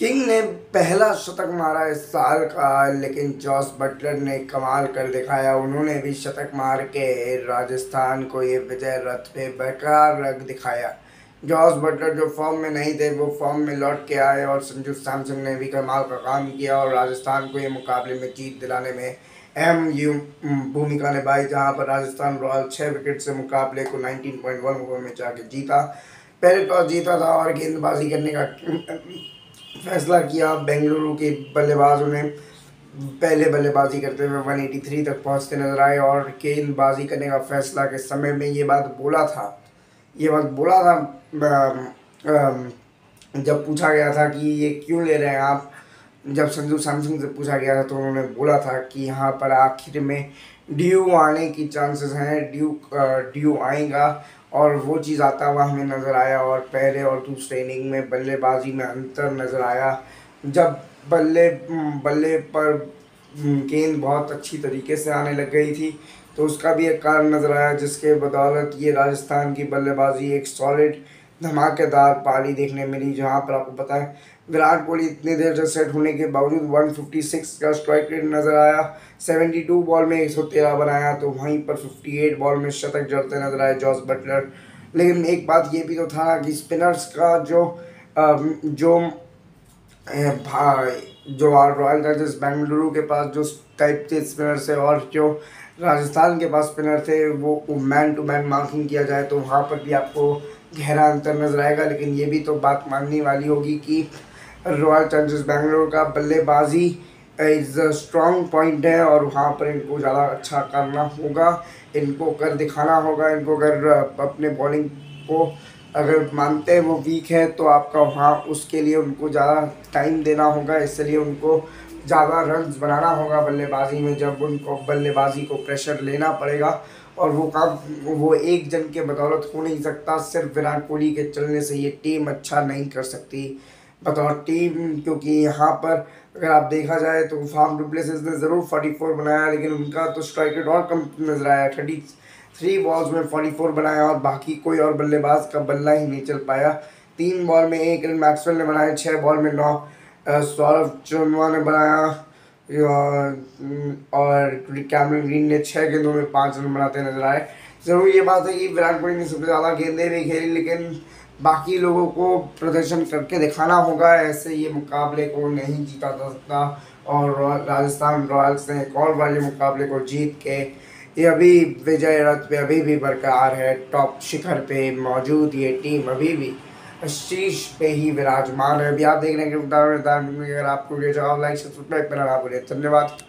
King ने पहला शतक मारा इस साल का, लेकिन जॉस बटलर ने कमाल कर दिखाया। उन्होंने भी शतक मार के राजस्थान को ये विजय रथ पे बरकरार रख दिखाया। जॉस बटलर जो फॉर्म में नहीं थे, वो फॉर्म में लौट के आए और संजू सैमसन ने भी कमाल का काम किया और राजस्थान को ये मुकाबले में जीत दिलाने में अहम यू भूमिका निभाई, जहाँ पर राजस्थान रॉयल छः विकेट से मुकाबले को 19.1 ओवर में जाके जीता। पहले टॉस जीता था और गेंदबाजी करने का फैसला किया, बेंगलुरु के बल्लेबाजों ने पहले बल्लेबाजी करते हुए 183 तक पहुँचते नज़र आए और गेंदबाजी करने का फैसला के समय में ये बात बोला था। ये बात बोला था जब पूछा गया था कि ये क्यों ले रहे हैं आप, जब संजू सैमसंग से पूछा गया था तो उन्होंने बोला था कि यहाँ पर आखिर में ड्यू आने की चांसेस हैं, ड्यू ड्यू आएगा और वो चीज़ आता हुआ हमें नज़र आया और पहले और दूसरे इनिंग में बल्लेबाजी में अंतर नज़र आया। जब बल्ले बल्ले पर गेंद बहुत अच्छी तरीके से आने लग गई थी तो उसका भी एक कारण नज़र आया जिसके बदौलत ये राजस्थान की बल्लेबाजी एक सॉलिड धमाकेदार पारी देखने मिली, जहाँ पर आपको पता है, विराट कोहली इतनी देर से सेट होने के बावजूद 156 का स्ट्राइक रेट नज़र आया। 72 बॉल में 113 बनाया तो वहीं पर 58 बॉल में शतक जड़ते नज़र आए जॉस बटलर। लेकिन एक बात ये भी तो था कि स्पिनर्स का जो जो जो रॉयल चैलेंजर्स बेंगलुरु के पास जो टाइप के स्पिनर्स है और जो राजस्थान के पास स्पिनर थे, वो मैन टू मैन मार्किंग किया जाए तो वहाँ पर भी आपको गहरा अंतर नज़र आएगा, लेकिन ये भी तो बात मानने वाली होगी कि रॉयल चैलेंजर्स बेंगलोर का बल्लेबाजी इज़ अ स्ट्रॉन्ग पॉइंट है और वहाँ पर इनको ज़्यादा अच्छा करना होगा। इनको कर दिखाना होगा, इनको अगर अपने बॉलिंग को अगर मानते हैं वो वीक है तो आपका वहाँ उसके लिए उनको ज़्यादा टाइम देना होगा, इसलिए उनको ज़्यादा रन बनाना होगा बल्लेबाजी में, जब उनको, बल्लेबाजी को प्रेशर लेना पड़ेगा। और वो काम, वो एक जन के बदौलत हो नहीं सकता। सिर्फ़ विराट कोहली के चलने से ये टीम अच्छा नहीं कर सकती बतौर टीम क्योंकि यहाँ पर अगर आप देखा जाए तो फार्म डुप्लेसिस ने ज़रूर 44 बनाया, लेकिन उनका तो स्ट्राइक रेट और कम नज़र आया। थर्टी थ्री बॉल्स में 44 बनाया और बाकी कोई और बल्लेबाज का बल्ला ही नहीं चल पाया। तीन बॉल में एक मैक्सवेल ने बनाया छः बॉल में नौ। सौरभ चौनवा ने बनाया और कैमरन ग्रीन ने छः गेंदों में पाँच रन बनाते नज़र आए। ज़रूर ये बात है कि विराट कोहली ने सबसे ज़्यादा गेंदें भी खेली, लेकिन बाकी लोगों को प्रदर्शन करके दिखाना होगा, ऐसे ये मुकाबले को नहीं जीता जा सकता। और राजस्थान रॉयल्स ने एक और वाले मुकाबले को जीत के, ये अभी विजय रथ पे अभी भी बरकरार है, टॉप शिखर पे मौजूद ये टीम अभी भी शीश पे ही विराजमान है। अभी आप देख रहे हैं कि अगर आपको ये जवाब लाइक सब्सक्राइब करना ना भूलें। धन्यवाद।